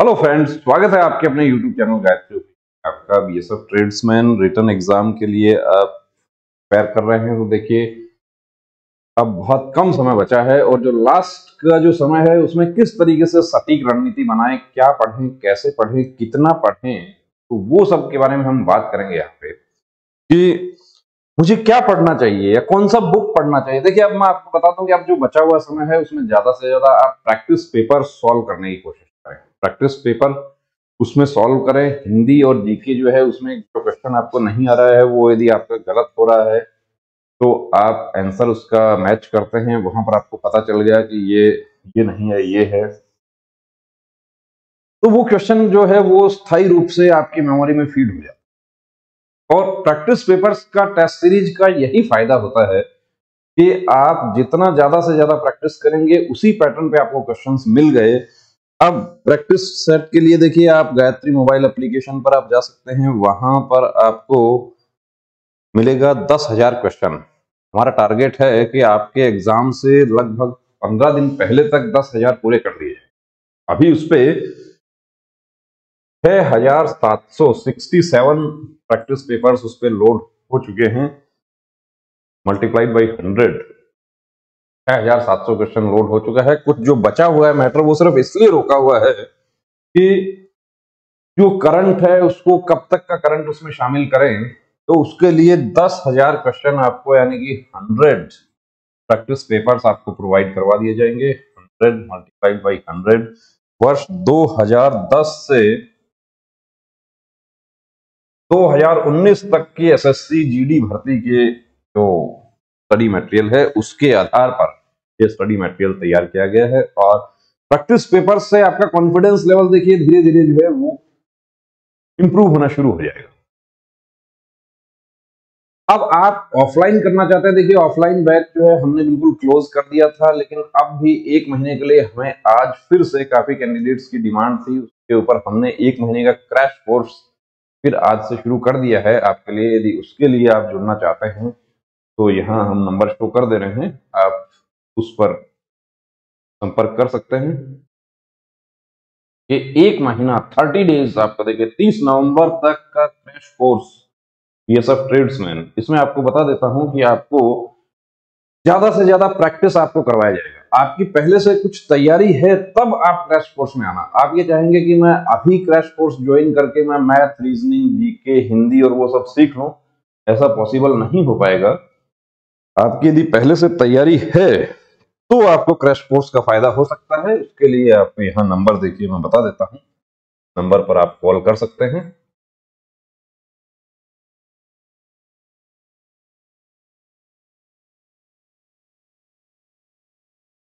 Hello friends स्वागत है आपके अपने यूट्यूब चैनल गायत्री आपका B S F tradesman return exam के लिए आप प्रिपेयर कर रहे हैं तो देखिए, अब बहुत कम समय बचा है और जो लास्ट का जो समय है, उसमें किस तरीके से सटीक रणनीति बनाएँ, क्या पढ़ें, कैसे पढ़ें, कितना पढ़ें तो वो सब के बारे में हम बात करेंगे यहाँ पे। कि मुझे क्या पढ़ना चाहिए या कौन सा बुक पढ़ना चाहिए? देखिए, अब मैं आपको बताता हूँ कि अब जो बचा हुआ समय है, उसमें ज़्यादा से ज़्यादा आप प्रैक्टिस पेपर सॉल्व करने की कोशिश प्रैक्टिस पेपर उसमें सॉल्व करें। हिंदी और जीके जो है, उसमें जो क्वेश्चन आपको नहीं आ रहा है, वो यदि आपका गलत हो रहा है तो आप आंसर उसका मैच करते हैं। वहाँ पर आपको पता चल गया कि ये ये नहीं है, ये है। तो वो क्वेश्चन जो है, वो स्थायी रूप से आपकी मेमोरी में फ़ीड हो जाता और प्रैक्टिस पेपर्स का टेस्ट सीरीज़ का यही फ़ायदा होता है कि आप जितना ज़्यादा से ज़्यादा प्रैक्टिस करेंगे, उसी पैटर्न पे आपको क्वेश्चंस मिल गए। अब प्रैक्टिस सेट के लिए देखिए, आप गायत्री मोबाइल एप्लीकेशन पर आप जा सकते हैं। वहाँ पर आपको मिलेगा दस हज़ार क्वेश्चन हमारा टारगेट है कि आपके एग्ज़ाम से लगभग पंद्रह दिन पहले तक दस हज़ार पूरे कर दिए अभी उस पर छह हज़ार सात सौ सिक्सटी सेवन प्रैक्टिस पेपर्स उस पर लोड हो चुके हैं। मल्टीप्लाइड बाई हंड्रेड हज़ार सात सौ क्वेश्चन लोड हो चुका है। कुछ जो बचा हुआ है मैटर वो सिर्फ़ इसलिए रोका हुआ है कि जो करंट है, उसको कब तक का करंट उसमें शामिल करें तो उसके लिए दस हज़ार क्वेश्चन आपको यानी कि हंड्रेड प्रैक्टिस पेपर्स आपको प्रोवाइड करवा दिए जाएँगे। हंड्रेड मल्टीप्लाइड बाई हंड्रेड वर्ष 2010 से 2019 तक की एसएससी जीडी भर्ती के जो स्टडी मटेरियल है, उसके आधार पर ये स्टडी मटेरियल तैयार किया गया है और प्रैक्टिस पेपर से आपका कॉन्फिडेंस लेवल देखिए धीरे धीरे जो है वो इंप्रूव होना शुरू हो जाएगा। अब आप ऑफलाइन करना चाहते हैं, देखिए ऑफलाइन बैच जो है हमने बिल्कुल क्लोज कर दिया था, लेकिन अब भी एक महीने के लिए हमें आज फिर से काफ़ी कैंडिडेट्स की डिमांड थी, उसके ऊपर हमने एक महीने का क्रैश कोर्स फिर आज से शुरू कर दिया है। आपके लिए यदि उसके लिए आप जुड़ना चाहते हैं तो यहाँ हम नंबर शो कर दे रहे हैं। आप उस पर संपर्क कर सकते हैं। ये एक महीना थर्टी डेज़ आपका देखिए, तीस नवंबर तक का क्रैश कोर्स बीएसएफ ट्रेड्समैन इसमें आपको बता देता हूँ कि आपको ज़्यादा से ज़्यादा प्रैक्टिस आपको करवाया जाएगा। आपकी पहले से कुछ तैयारी है, तब आप क्रैश कोर्स में आना। आप ये चाहेंगे कि मैं अभी क्रैश कोर्स ज्वाइन करके मैं मैथ रीजनिंग जीके हिंदी और वो सब सीख लूँ, ऐसा पॉसिबल नहीं हो पाएगा। आपकी यदि पहले से तैयारी है तो आपको क्रैश कोर्स का फ़ायदा हो सकता है। उसके लिए आप यहाँ नंबर देखिए, मैं बता देता हूँ। नंबर पर आप कॉल कर सकते हैं।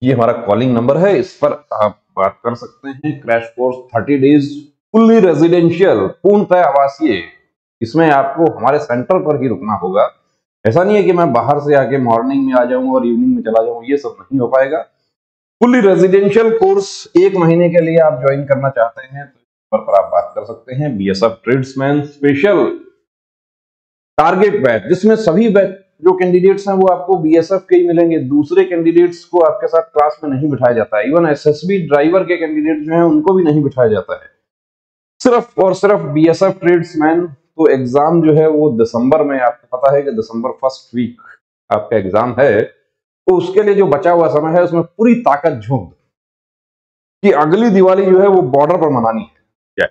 ये हमारा कॉलिंग नंबर है, इस पर आप बात कर सकते हैं। Crash course thirty days, fully residential पूर्णतः आवासीय। इसमें आपको हमारे सेंटर पर ही रुकना होगा। ऐसा नहीं है कि मैं बाहर से आके मॉर्निंग में आ जाऊँ और इवनिंग में चला जाऊँ ये सब नहीं हो पाएगा। फुल्ली रेजिडेंशियल कोर्स एक महीने के लिए आप ज्वाइन करना चाहते हैं तो पर, पर आप बात कर सकते हैं। BSF tradesman special target batch जिसमें सभी बैच जो कैंडिडेट्स हैं वो आपको बीएसएफ के ही मिलेंगे। दूसरे कैंडिडेट्स को आपके साथ क्लास में नहीं बिठाया जाता है। इवन एसएसबी ड्राइवर के कैंडिडेट जो हैं उनको भी नहीं बिठाया जाता है। सिर्फ़ और सिर्फ़ बीएसएफ ट्रेड्समैन तो एग्ज़ाम जो है वो दिसंबर में, आपको पता है कि दिसंबर फ़र्स्ट वीक आपका एग्ज़ाम है तो उसके लिए जो बचा हुआ समय है, उसमें पूरी ताकत झोंक कि अगली दिवाली जो है वो बॉर्डर पर मनानी है।